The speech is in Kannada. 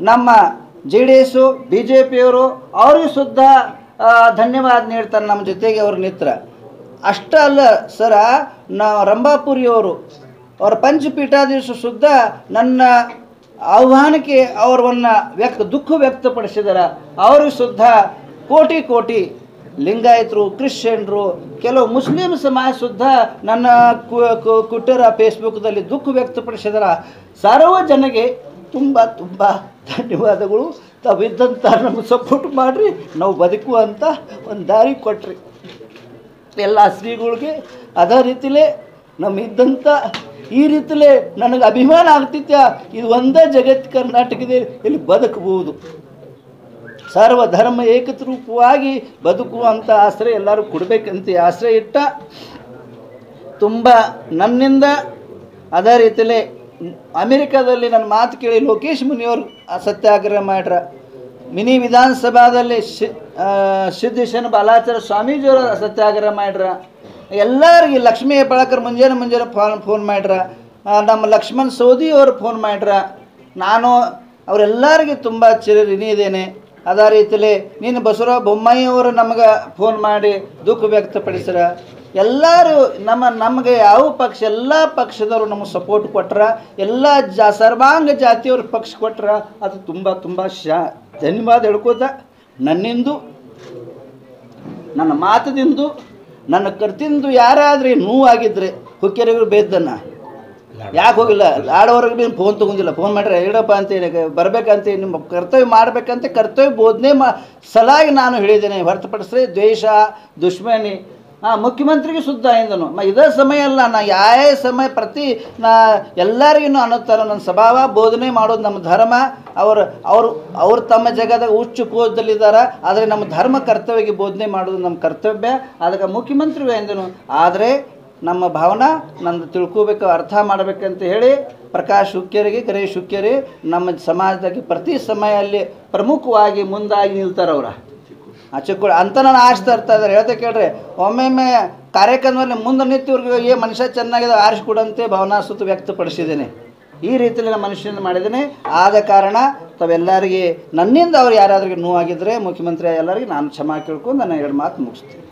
ನಮ್ಮ J D S, B J ಪಿಯವರು ಅವ್ರಿಗೂ ಸುದ್ದ ಧನ್ಯವಾದ ನೀಡ್ತಾರೆ ನಮ್ಮ ಜೊತೆಗೆ ಅವ್ರ ನಿತ್ರ ಅಷ್ಟೇ ಅಲ್ಲ ಸರ ನಾ ರಂಭಾಪುರಿಯವರು, ಅವರ ಪಂಚಪೀಠಾಧೀಶ ಸುದ್ದ ನನ್ನ ಆಹ್ವಾನಕ್ಕೆ ಅವರನ್ನು ವ್ಯಕ್ತ, ದುಃಖ ವ್ಯಕ್ತಪಡಿಸಿದರ ಅವರು ಸುದ್ದ, ಕೋಟಿ ಕೋಟಿ ಲಿಂಗಾಯತರು, ಕ್ರಿಶ್ಚಿಯನ್ರು, ಕೆಲವು ಮುಸ್ಲಿಂ ಸಮಾಜ ಸುದ್ದ ನನ್ನ ಕು- ಕು- ಟ್ವಿಟರ್ ಫೇಸ್ಬುಕ್ದಲ್ಲಿ ದುಃಖ ವ್ಯಕ್ತಪಡಿಸಿದಾರ ಸರ್ವ ಜನಗೆ ತುಂಬ ತುಂಬ ಧನ್ಯವಾದಗಳು. ತಾವಿದ್ದಂಥ ನಮಗೆ ಸಪೋರ್ಟ್ ಮಾಡಿರಿ. ನಾವು ಬದುಕುವಂಥ ಒಂದು ದಾರಿ ಕೊಟ್ರಿ. ಎಲ್ಲ ಶ್ರೀಗಳಿಗೆ ಅದೇ ರೀತಿಲೇ ನಮ್ಮ ಇದ್ದಂಥ ಈ ರೀತಿಲೇ ನನಗೆ ಅಭಿಮಾನ ಆಗ್ತಿತ್ಯ? ಇದು ಒಂದೇ ಜಗತ್ತು ಕರ್ನಾಟಕದ ಇಲ್ಲಿ ಬದುಕಬಹುದು. ಸರ್ವ ಧರ್ಮ ಏಕತ್ರೂಪವಾಗಿ ಬದುಕುವಂಥ ಆಶ್ರಯ ಎಲ್ಲರೂ ಕೊಡಬೇಕಂತ ಆಶ್ರಯ ಇಟ್ಟ. ತುಂಬ ನನ್ನಿಂದ ಅದೇ ರೀತಿಲೇ ಅಮೆರಿಕಾದಲ್ಲಿ ನನ್ನ ಮಾತು ಕೇಳಿ ಲೋಕೇಶ್ ಮುನಿಯವರು ಸತ್ಯಾಗ್ರಹ ಮಾಡ್ರ. ಮಿನಿ ವಿಧಾನಸಭಾದಲ್ಲಿ ಶಿ ಸಿದ್ದೇಶನ ಬಾಲಾಚಾರ ಸ್ವಾಮೀಜಿಯವರು ಸತ್ಯಾಗ್ರಹ ಮಾಡ್ರ. ಎಲ್ಲರಿಗೆ ಲಕ್ಷ್ಮೀ ಹೆಬ್ಬಾಳ್ಕರ್ ಮುಂಜಾನೆ ಮುಂಜಾನೆ ಫೋನ್ ಫೋನ್ ಮಾಡ್ರ. ನಮ್ಮ ಲಕ್ಷ್ಮಣ್ ಸೌದಿ ಅವರು ಫೋನ್ ಮಾಡ್ರ. ನಾನು ಅವರೆಲ್ಲರಿಗೆ ತುಂಬ ಚಿರಋಣಿ ಇದ್ದೇನೆ. ಅದೇ ರೀತಿಯಲ್ಲಿ ನೀನು ಬಸವರಾವ್ ಬೊಮ್ಮಾಯಿಯವರು ನಮಗೆ ಫೋನ್ ಮಾಡಿ ದುಃಖ ವ್ಯಕ್ತಪಡಿಸ್ರ. ಎಲ್ಲರೂ ನಮ್ಮ, ನಮಗೆ ಯಾವ ಪಕ್ಷ, ಎಲ್ಲ ಪಕ್ಷದವರು ನಮಗೆ ಸಪೋರ್ಟ್ ಕೊಟ್ರ, ಎಲ್ಲ ಜಾ, ಸರ್ವಾಂಗ ಜಾತಿಯವ್ರ ಪಕ್ಷ ಕೊಟ್ರ ಅದು ತುಂಬ ತುಂಬ ಶಾ, ಧನ್ಯವಾದ ಹೇಳ್ಕೋತ, ನನ್ನಿಂದು, ನನ್ನ ಮಾತದಿಂದು, ನನ್ನ ಕರ್ತಿಂದು ಯಾರಾದ್ರೆ ನೋವಾಗಿದ್ರೆ ಹುಕ್ಕೇರಿಗಳು ಬೇದ್ದನ್ನ. ಯಾಕೆ ಹೋಗಿಲ್ಲ? ಆಡೋರ್ಗೆ ನೀನು ಫೋನ್ ತೊಗೊಂಡಿಲ್ಲ. ಫೋನ್ ಮಾಡ್ರೆ ಹೇಳಪ್ಪ ಅಂತ ಬರಬೇಕಂತ ಬರ್ಬೇಕಂತ ನಿಮ್ಮ ಕರ್ತವ್ಯ ಮಾಡ್ಬೇಕಂತ ಕರ್ತವ್ಯ ಬೋಧನೆ ಮಾ ಸಲಾಗಿ ನಾನು ಹೇಳಿದ್ದೇನೆ. ಹೊರತುಪಡಿಸಿದ್ರೆ ದ್ವೇಷ, ದುಶ್ಮನಿ ಹಾಂ ಮುಖ್ಯಮಂತ್ರಿಗೆ ಶುದ್ಧ ಎಂದನು. ಇದೇ ಸಮಯ ಅಲ್ಲ, ನಾ ಯಾವ ಸಮಯ ಪ್ರತಿ, ನಾ ಎಲ್ಲರಿಗೂ ಅನ್ನುತ್ತಾರೆ ನನ್ನ ಸ್ವಭಾವ, ಬೋಧನೆ ಮಾಡೋದು ನಮ್ಮ ಧರ್ಮ. ಅವರು ಅವರು, ಅವ್ರು ತಮ್ಮ ಜಗದಾಗ ಉಚ್ಚು ಕೋದಲ್ಲಿದ್ದಾರೆ ಆದರೆ ನಮ್ಮ ಧರ್ಮ ಕರ್ತವ್ಯಕ್ಕೆ ಬೋಧನೆ ಮಾಡೋದು ನಮ್ಮ ಕರ್ತವ್ಯ. ಅದಕ್ಕೆ ಮುಖ್ಯಮಂತ್ರಿಗಳು ಎಂದನು. ಆದರೆ ನಮ್ಮ ಭಾವನಾ, ನಂದು ತಿಳ್ಕೋಬೇಕು, ಅರ್ಥ ಮಾಡಬೇಕಂತ ಹೇಳಿ, ಪ್ರಕಾಶ್ ಶುಕ್ಯರಿಗೆ, ಗಣೇಶ್ ಹುಕ್ಕೇರಿ ನಮ್ಮ ಸಮಾಜದಾಗೆ ಪ್ರತಿ ಸಮಯ ಅಲ್ಲಿ ಪ್ರಮುಖವಾಗಿ ಮುಂದಾಗಿ ನಿಲ್ತಾರೆ ಅವ್ರ ಆ ಅಂತ ನಾನು ಆರಿಸ್ತಾ ಇರ್ತಾ ಇದ್ದಾರೆ. ಹೇಳ್ತಾ ಕೇಳ್ರಿ, ಒಮ್ಮೊಮ್ಮೆ ಕಾರ್ಯಕ್ರಮದಲ್ಲಿ ಮುಂದೆ ನಿಂತಿವ್ರಿಗೆ ಏ, ಮನುಷ್ಯ ಚೆನ್ನಾಗಿದೆ, ಆರಿಸ್ಕೊಡಂತೆ ಭಾವನಾ ವ್ಯಕ್ತಪಡಿಸಿದ್ದೀನಿ. ಈ ರೀತಿಯಲ್ಲಿ ನಾನು ಮನುಷ್ಯನ ಮಾಡಿದ್ದೀನಿ. ಆದ ಕಾರಣ ತಾವೆಲ್ಲರಿಗೆ, ನನ್ನಿಂದ ಅವ್ರು ಯಾರಾದ್ರಿಗೆ ನೋವಾಗಿದ್ದರೆ ಮುಖ್ಯಮಂತ್ರಿ ಎಲ್ಲರಿಗೆ ನಾನು ಕ್ಷಮಾ ಕೇಳ್ಕೊಂಡು ನಾನು ಎರಡು ಮಾತು ಮುಗಿಸ್ತೀನಿ.